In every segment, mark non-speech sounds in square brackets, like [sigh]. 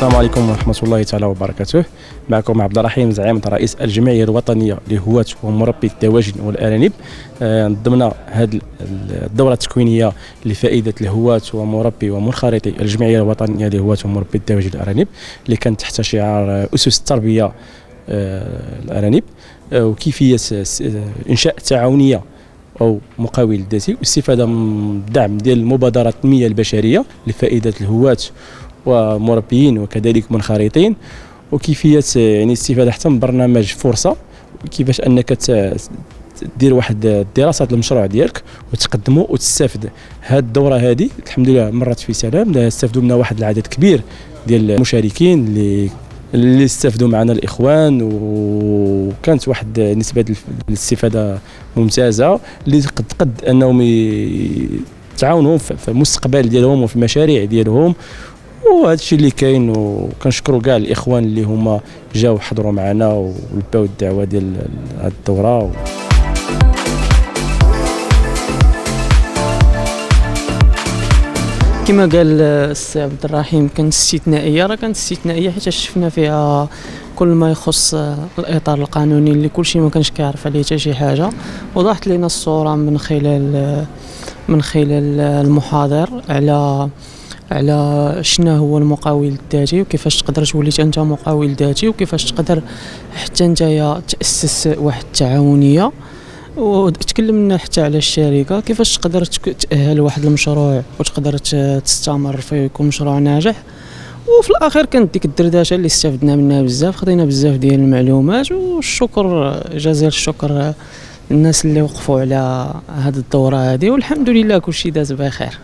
السلام عليكم ورحمة الله تعالى وبركاته. معكم عبد الرحيم زعيم رئيس الجمعية الوطنية لهواة ومربي الدواجن والأرانب. آه، ضمن هذه الدورة التكوينية لفائدة الهواة ومربي ومنخرطي الجمعية الوطنية لهواة ومربي الدواجن والأرانب اللي كانت تحت شعار أسس التربية آه، الأرانب. آه، وكيفية إنشاء تعاونية أو مقاول ذاتي واستفادة من الدعم ديال المبادرات التنمية البشرية لفائدة الهواة ومربيين وكذلك منخرطين وكيفية يعني الاستفاده حتى من برنامج فرصة كيفاش أنك دير واحد الدراسة المشروع ديالك وتقدمه وتستافد. هذه الدورة هذه الحمد لله مرت في سلام استفدوا منها واحد العدد كبير ديال المشاركين اللي اللي استفدوا معنا الإخوان وكانت واحد نسبة الاستفادة ممتازة اللي قد قد أنهم يتعاونوا في المستقبل ديالهم وفي المشاريع ديالهم. وهذا الشيء اللي كاين وكنشكروا كاع الإخوان اللي هما جاوا حضروا معنا ولباو الدعوة ديال هذه الدورة كما قال السي عبد الرحيم كانت استثنائية. راه كانت استثنائية حيت شفنا فيها كل ما يخص الإطار القانوني اللي كل شيء ما كانش كيعرف عليه حتى شي حاجة. وضحت لنا الصورة من خلال من خلال المحاضر على على شنو هو المقاول الذاتي وكيفاش تقدر تولي أنت مقاول ذاتي وكيفاش تقدر حتى انت تأسس واحد التعاونية. وتكلمنا حتى على الشركة كيفاش تقدر تأهل واحد المشروع وتقدر تستمر فيه ويكون مشروع ناجح. وفي الأخير كانت ديك الدردشة اللي استفدنا منها بزاف خدينا بزاف ديال المعلومات والشكر جزيل الشكر الناس اللي وقفوا على هذه الدورة هذه والحمد لله كلشي داز بخير.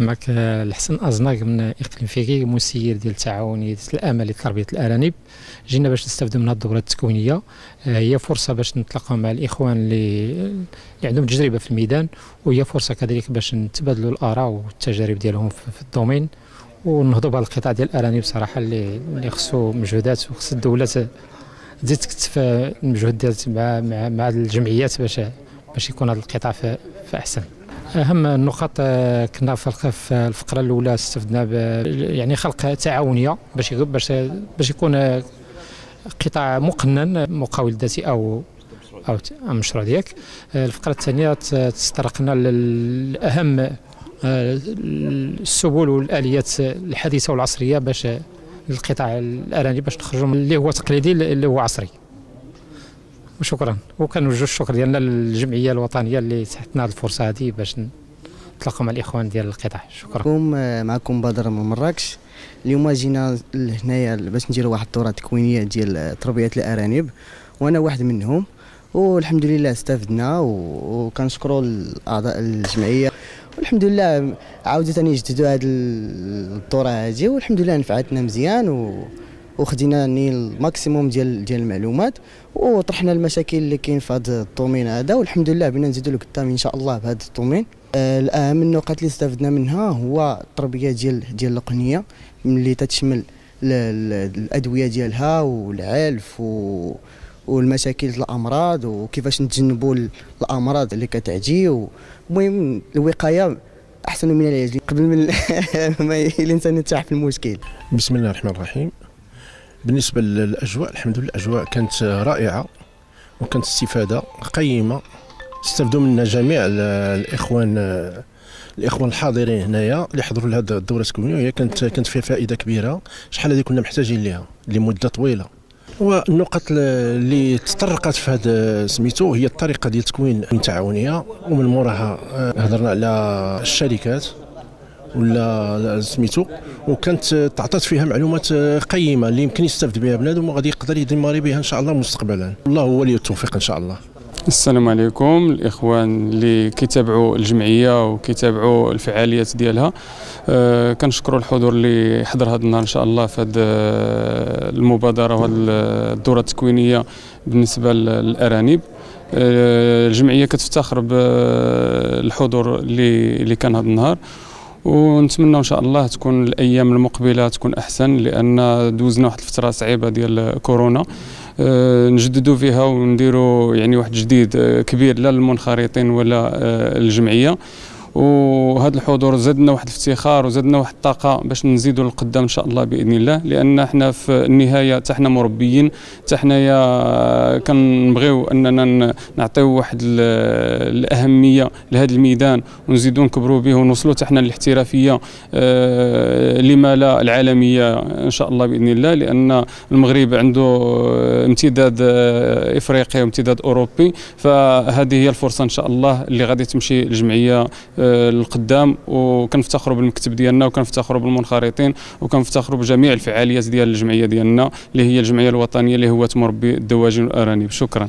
معك الحسن ازناق من اقليم فيكي مسير ديال تعاونيه الأمل لتربيه الأرانب. جينا باش نستافدوا من هذه الدورة التكوينية. هي فرصة باش نتلاقاو مع الإخوان اللي عندهم تجربة في الميدان وهي فرصة كذلك باش نتبادلوا الآراء والتجارب ديالهم في الدومين. ونهضوا بهذا القطاع ديال الأرانب صراحة اللي خصو مجهودات وخص الدولة تزيد تكتف المجهود ديال مع مع, مع الجمعيات باش باش يكون هذا القطاع في أحسن. أهم النقاط آه، كنا في الفقرة الأولى استفدنا يعني خلق تعاونية باش باش باش يكون قطاع مقنن مقاول ذاتي أو أو المشروع ديالك. آه، الفقرة الثانية تطرقنا لأهم آه، السبل والآليات الحديثة والعصرية باش القطاع الأراني باش نخرجوا من اللي هو تقليدي اللي هو عصري. وشكرا. وكنوجه الشكر ديالنا للجمعية الوطنية اللي تحتنا الفرصة هذه باش نتلاقوا مع الإخوان ديال القطاع. شكرا. معكم معكم بدر من مراكش. اليوم جينا لهنايا باش نديروا واحد الدورة تكوينية ديال تربية الأرانب وأنا واحد منهم. والحمد لله استفدنا وكنشكروا الأعضاء الجمعية. والحمد لله ثاني جددوا هذه الدورة هذه والحمد لله نفعتنا مزيان و وخدينا ال maximum ديال ديال المعلومات وطرحنا المشاكل اللي كاين في هذا ال domaine هذا والحمد لله بنا نزيدوا لقدام إن شاء الله بهذا ال domaine آه الاهم النقاط اللي استفدنا منها هو التربية ديال ديال القنيه اللي تتشمل الأدوية ديالها والعلف و والمشاكل الأمراض وكيفاش نتجنبوا الأمراض اللي كتعجي المهم الوقاية أحسن من العلاج قبل من [laughs] ما الإنسان يتاح في المشكل. بسم الله الرحمن الرحيم. بالنسبة للأجواء الحمد لله الأجواء كانت رائعة وكانت استفادة قيمة. استفدوا منها جميع الإخوان الإخوان الحاضرين هنايا اللي حضروا لهذه الدورة التكوينيه وهي كانت كانت فيها فائدة كبيرة شحال هذه كنا محتاجين لها لمدة طويلة. والنقط اللي تطرقت في هذا سميتو هي الطريقة ديال تكوين التعاونيه ومن موراها آه، هضرنا على الشركات. ولا سميتو وكانت تعطات فيها معلومات قيمة اللي يمكن يستافد بها بنادم وغادي يقدر يدمر بها إن شاء الله مستقبلا. الله هو ولي التوفيق إن شاء الله. السلام عليكم الإخوان اللي كيتابعوا الجمعية وكيتابعوا الفعاليات ديالها. أه كنشكروا الحضور اللي حضر هذا النهار إن شاء الله في هذه المبادرة وهذه الدورة التكوينية بالنسبة للأرانب. أه الجمعية كتفتخر بالحضور اللي اللي كان هذا النهار. ونتمنى إن شاء الله تكون الأيام المقبلة تكون أحسن لأن دوزنا واحد الفترة صعيبة ديال كورونا. أه نجددوا فيها ونديروا يعني واحد جديد أه كبير لا للمنخرطين ولا أه الجمعية. وهذا الحضور زادنا واحد الافتخار وزادنا واحد الطاقة باش نزيدوا للقدام إن شاء الله بإذن الله لأن إحنا في النهاية حتى حنا مربيين حتى حنايا كنبغيو أننا نعطيو واحد الأهمية لهذا الميدان ونزيدوا نكبروا به ونوصلوا حتى حنا للاحترافيه آه، لما لا العالمية إن شاء الله بإذن الله لأن المغرب عنده امتداد آه، إفريقي وامتداد أوروبي فهذه هي الفرصة إن شاء الله اللي غادي تمشي الجمعية القدام وكنفتخروا بالمكتب ديالنا وكنفتخروا بالمنخرطين وكنفتخروا بجميع الفعاليات ديال الجمعية ديالنا اللي هي الجمعية الوطنية اللي هو مربي الدواجن والارانب شكرا.